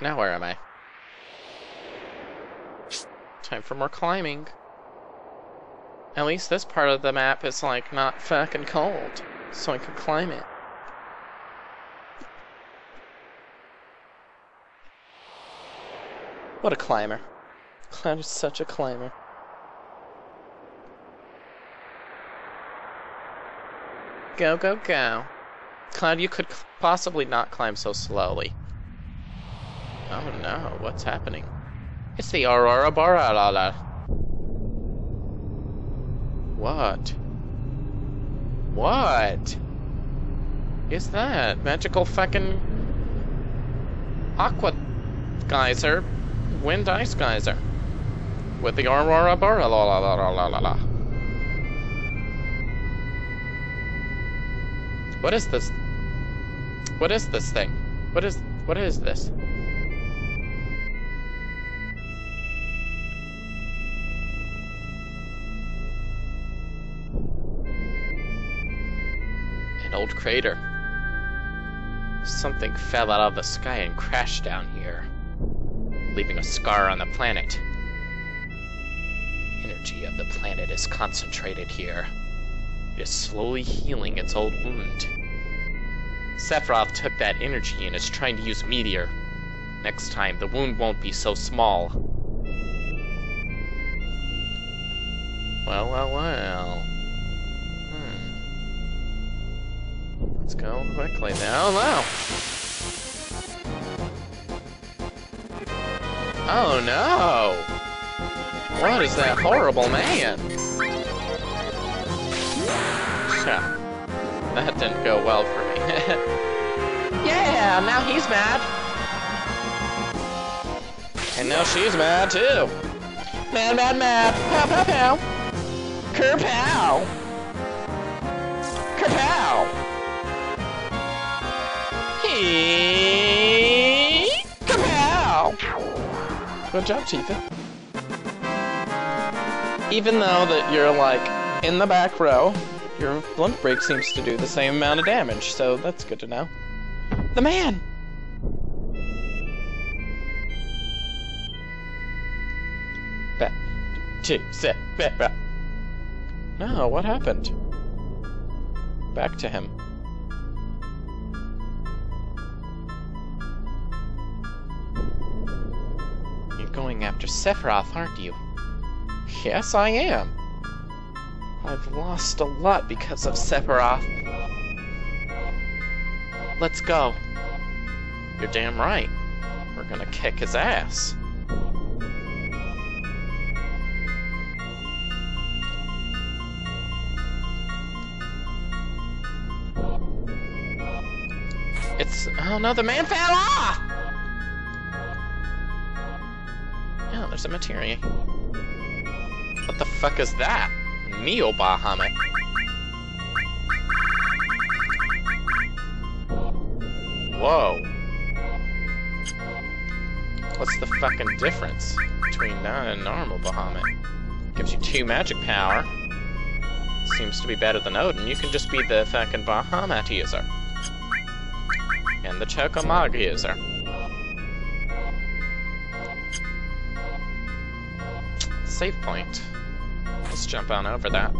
Now where am I? Time for more climbing. At least this part of the map is like not fucking cold, so I can climb it. What a climber. Cloud is such a climber. Go, go, go. Cloud, you could possibly not climb so slowly. Oh no, what's happening? It's the Aurora Borealis. What? What? Is that? Magical fucking aqua geyser, wind ice geyser. With the Aurora Borealis. What is this? What is this thing? What is what is this? Old crater. Something fell out of the sky and crashed down here, leaving a scar on the planet. The energy of the planet is concentrated here. It is slowly healing its old wound. Sephiroth took that energy and is trying to use Meteor. Next time, the wound won't be so small. Well, well, well. Let's go quickly now. now. Oh no! What is that horrible man? that didn't go well for me. yeah, now he's mad. And now she's mad too. Mad, mad, mad. Pow, pow, pow. Kerpow. Kerpow. He. Kerpow. Good job, Tifa. Even though that you're like in the back row, your blunt break seems to do the same amount of damage, so that's good to know. The man! Back to set. No, what happened? Back to him. Going after Sephiroth, aren't you? Yes, I am. I've lost a lot because of Sephiroth. Let's go. You're damn right. We're gonna kick his ass. It's... Oh no, the man fell off! Materia. What the fuck is that? Neo Bahamut. Whoa. What's the fucking difference between that and normal Bahamut? Gives you two magic power. Seems to be better than Odin. You can just be the fucking Bahamut user. And the Choco/Mog user. Save point. Let's jump on over that.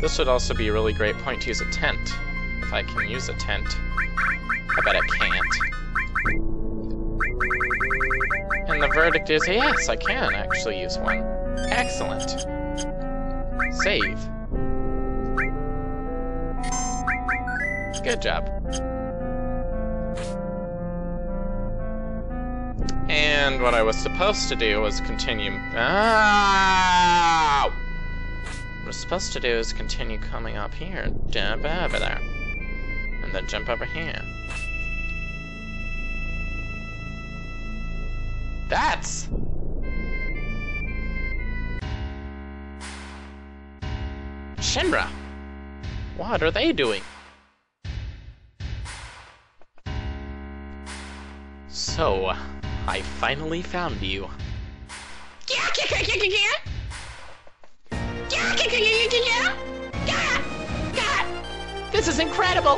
This would also be a really great point to use a tent. If I can use a tent. I bet I can't. And the verdict is yes, I can actually use one. Excellent. Save. Good job. And what I was supposed to do was continue... Ah! What I was supposed to do is continue coming up here, jump over there, and then jump over here. That's... Shinra! What are they doing? So, I finally found you. This is incredible!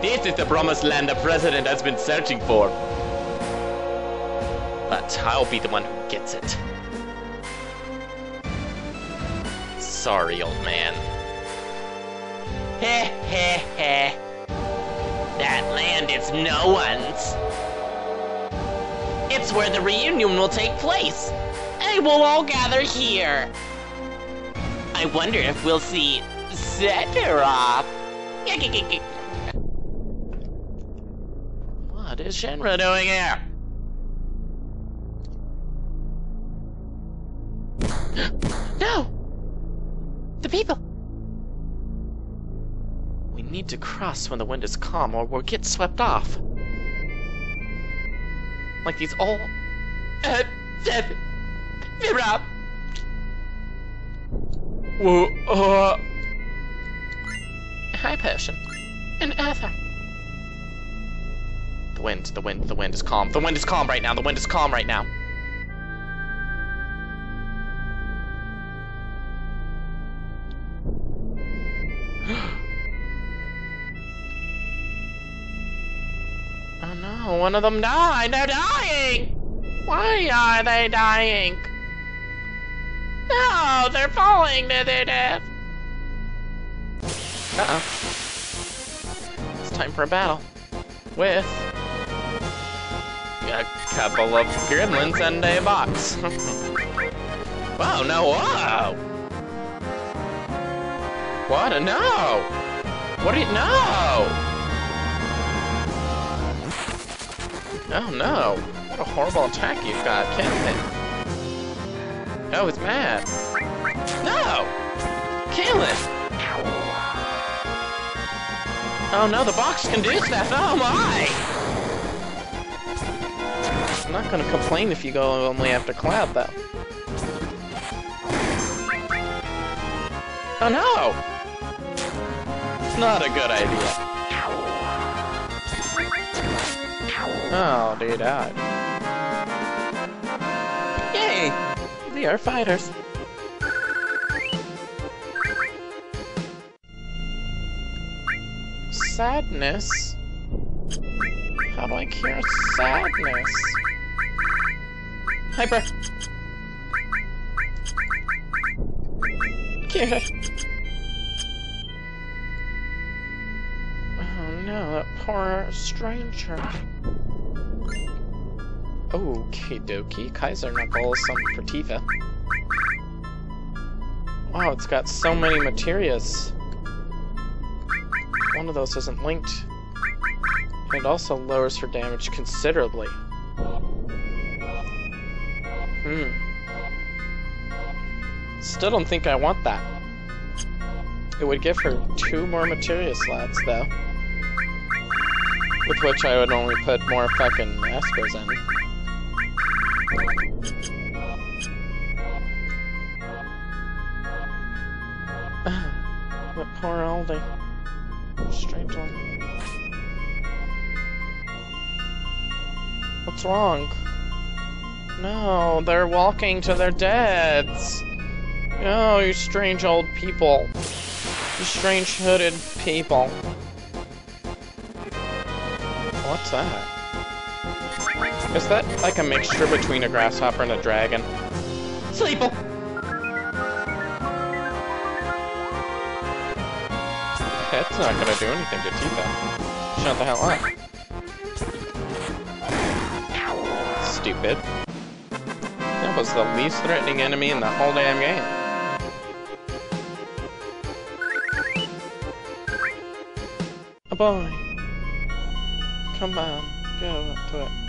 This is the promised land the president has been searching for. But I'll be the one who gets it. Sorry, old man. Heh heh heh. That land is no one's. It's where the reunion will take place. And we'll all gather here. I wonder if we'll see Sephiroth. What is Shinra doing here? no! The people! Need to cross when the wind is calm or we'll get swept off. Like these all... Uh, Sephiroth! Whoa, uh... Hi, Potion. And Arthur. The wind, the wind, the wind is calm. The wind is calm right now. The wind is calm right now. One of them died. They're dying! Why are they dying? No, they're falling to their death. Uh-oh. It's time for a battle. With... A couple of gremlins and a box. Whoa, no, whoa! What? A no! What do you... No! Oh no! What a horrible attack you've got, Killin. Oh, it's mad. No! Killin! Oh no, the box can do stuff! Oh my! I'm not gonna complain if you go only after Cloud, though. Oh no! It's not a good idea. Oh, they died. Yay! We are fighters. Sadness? How do I cure sadness? Hyper! Cure Oh no, that poor stranger. Okie dokie, Kaiser Knuckles, some Tifa. Wow, it's got so many materias. One of those isn't linked. It also lowers her damage considerably. Hmm. Still don't think I want that. It would give her two more materia slots, though. With which I would only put more fucking Espers in. but poor Aldi. Strange one. What's wrong? No, they're walking to their deaths. Oh, you strange old people. You strange hooded people. What's that? Is that like a mixture between a grasshopper and a dragon? Sleeple! That's not gonna do anything to Tifa. Shut the hell up. Stupid. That was the least threatening enemy in the whole damn game. A boy. Come on, go up to it.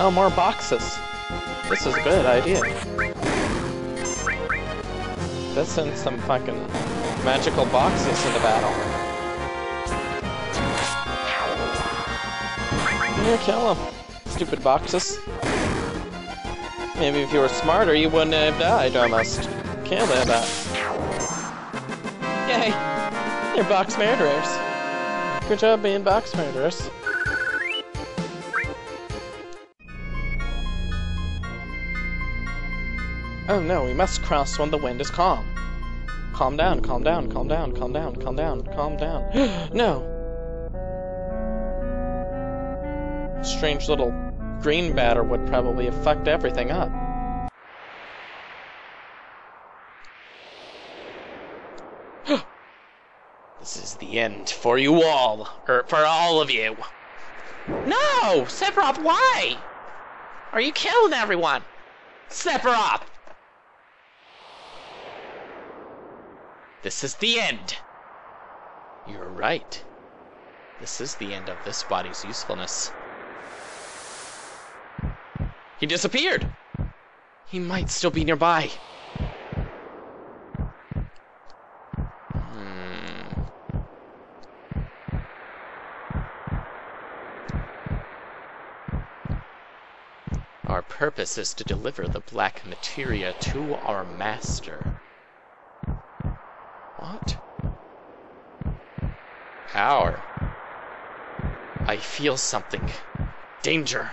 Oh, more boxes. This is a good idea. Let's send some fucking magical boxes into battle. Yeah, kill them. Stupid boxes. Maybe if you were smarter, you wouldn't have died almost. Can't live that. Yay! You're box murderers. Good job being box murderers. Oh no, we must cross when the wind is calm. Calm down, calm down, calm down, calm down, calm down, calm down. no! Strange little green batter would probably have fucked everything up. this is the end for you all, or for all of you. No! Sephiroth, why? Are you killing everyone? Sephiroth! This is the end. You're right. This is the end of this body's usefulness. He disappeared! He might still be nearby. Hmm. Our purpose is to deliver the black materia to our master. What? Power. I feel something. Danger.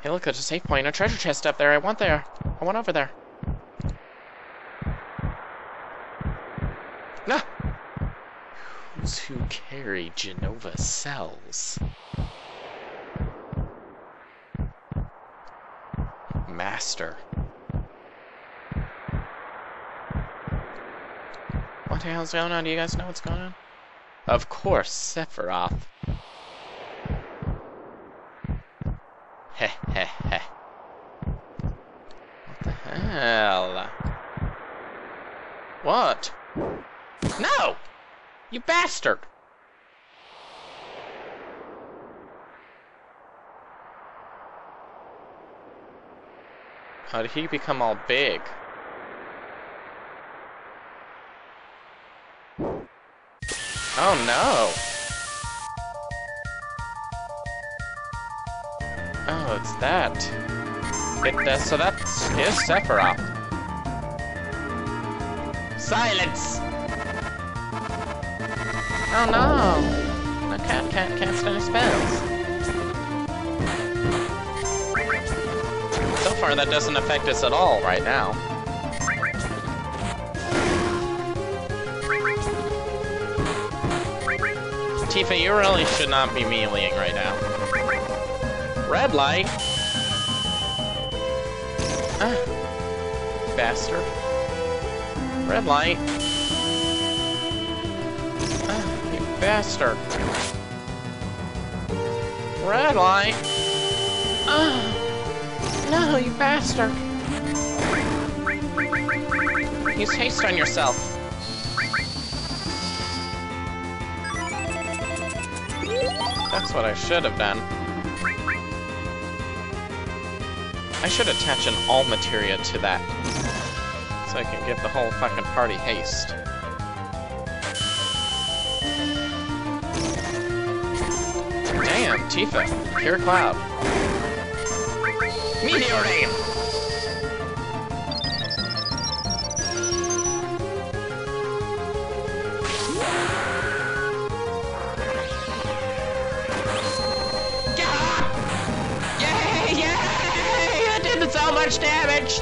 Hey, look, there's a safe point, a treasure chest up there. I want there. I want over there. No! Who's who carry Jenova cells? Master. What the hell's going on? Do you guys know what's going on? Of course, Sephiroth. Heh heh heh. What the hell? What? No! You bastard! How did he become all big? Oh no! Oh, it's that. It, uh, so that is Sephiroth. Silence! Oh no! I can't, can't cast any spells. So far that doesn't affect us at all right now. Tifa, you really should not be meleeing right now. Red light! Ah. Bastard. Red light. Ah, you bastard. Red light. Ah. No, you bastard. Use haste on yourself. That's what I should have done. I should attach an all materia to that. So I can give the whole fucking party haste. Damn, Tifa. Pure cloud. Meteor! Much damage!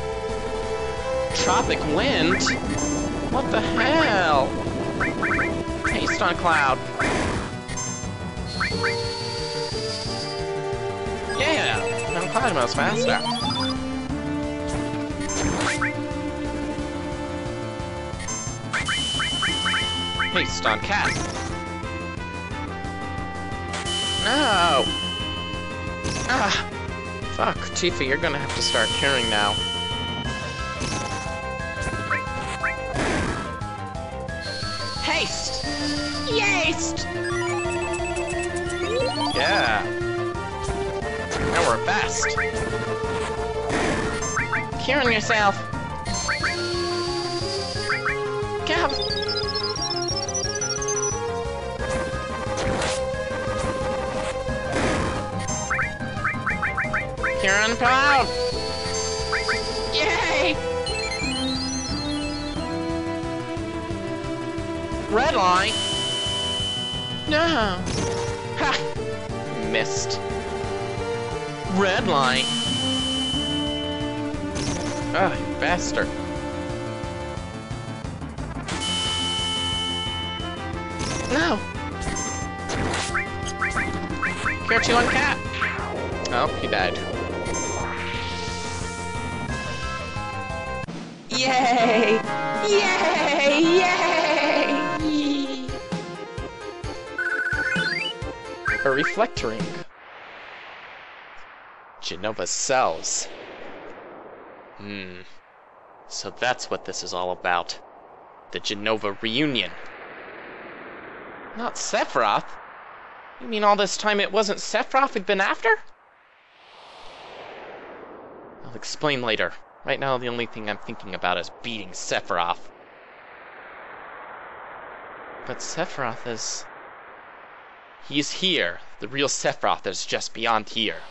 Tropic wind? What the hell? Haste on cloud. Yeah! Now cloud moves faster. Haste on cat. No! Ah! Tifa, you're gonna have to start curing now. Haste! Haste! Yeah. Now we're best. Curing yourself. Cloud! Yay! Red line? No! Ha! Missed. red line! Ah, oh, you bastard. No! Catch you on cat! Oh, he died. Yay! Yay! Yay! A reflector ring. Jenova cells. Hmm. So that's what this is all about. The Jenova reunion. Not Sephiroth? You mean all this time it wasn't Sephiroth we'd been after? I'll explain later. Right now, the only thing I'm thinking about is beating Sephiroth. But Sephiroth is... He's here. The real Sephiroth is just beyond here.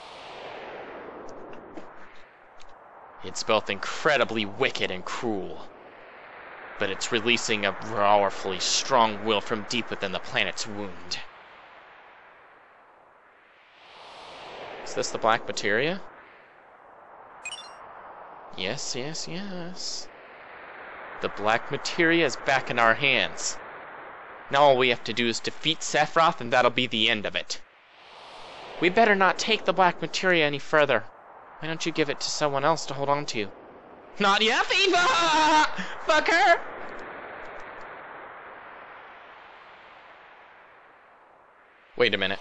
It's both incredibly wicked and cruel. But it's releasing a powerfully strong will from deep within the planet's wound. Is this the black materia? Yes, yes, yes. The black materia is back in our hands. Now all we have to do is defeat Sephiroth and that'll be the end of it. We better not take the black materia any further. Why don't you give it to someone else to hold on to? Not yet, FIFA! Fucker! Wait a minute.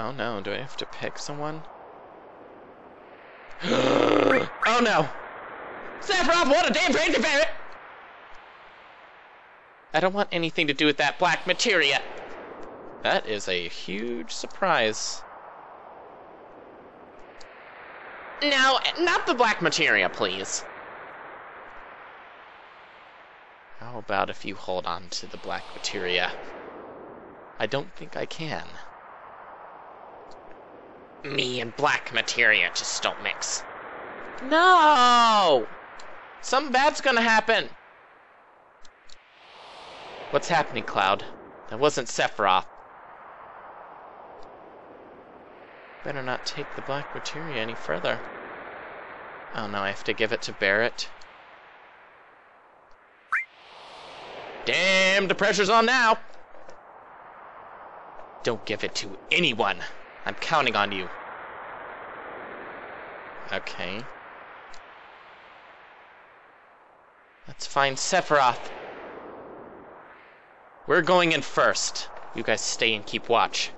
Oh no, do I have to pick someone? oh no! Sephiroth, what a damn crazy ferret! I don't want anything to do with that black materia. That is a huge surprise. No, not the black materia, please. How about if you hold on to the black materia? I don't think I can. Me and black materia just don't mix. No! Something bad's gonna happen! What's happening, Cloud? That wasn't Sephiroth. Better not take the black materia any further. Oh no, I have to give it to Barret. Damn, the pressure's on now! Don't give it to anyone. I'm counting on you. Okay. Let's find Sephiroth. We're going in first. You guys stay and keep watch.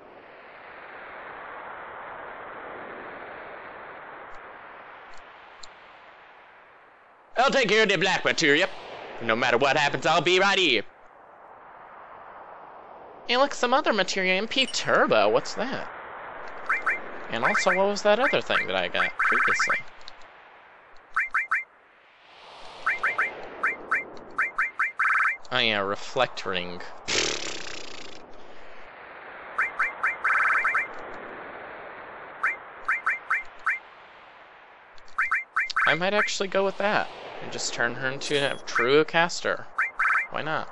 I'll take care of the black materia. No matter what happens, I'll be right here. Hey, look, some other materia. MP Turbo. What's that? And also, what was that other thing that I got previously? Oh yeah, reflect ring. I might actually go with that and just turn her into a true caster. Why not?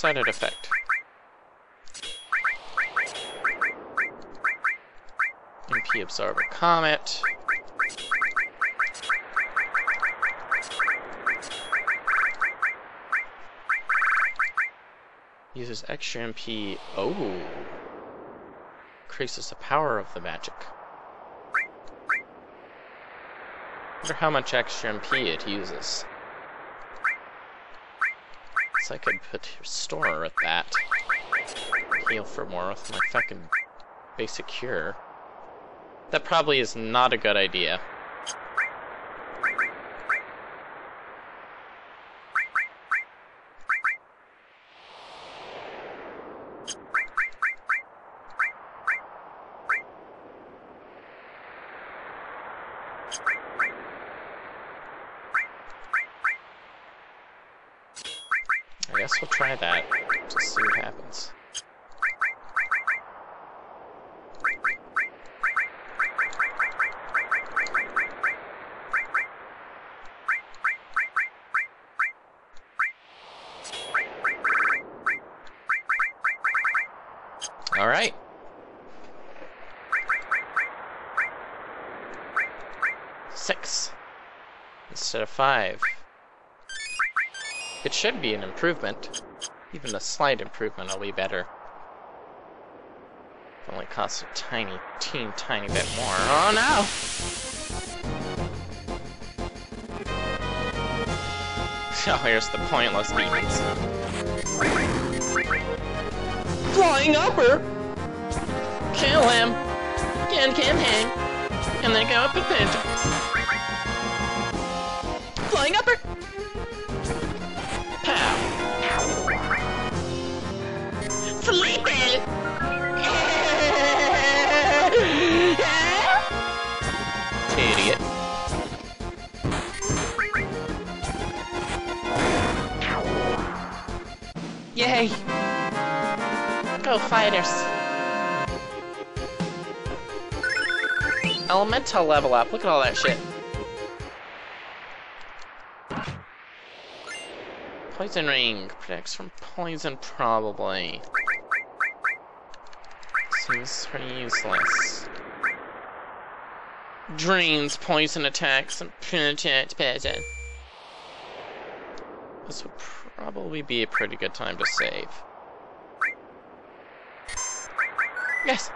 Sided effect. MP Absorber Comet. Uses extra MP. Oh! Increases the power of the magic. wonder how much extra MP it uses. I could put store at that. Heal for more with my fucking basic cure. That probably is not a good idea. Guess we'll try that. Just see what happens. Should be an improvement. Even a slight improvement will be better. It only costs a tiny, teeny, tiny bit more. Oh no! Oh, here's the pointless demons. Flying upper! Kill him! Can can hang! And then go up a pit. Flying Yay! Go fighters! Elemental level up, look at all that shit. Poison ring, protects from poison probably. Seems pretty useless. Drains poison attacks and protects poison. This would probably be a pretty good time to save. Yes!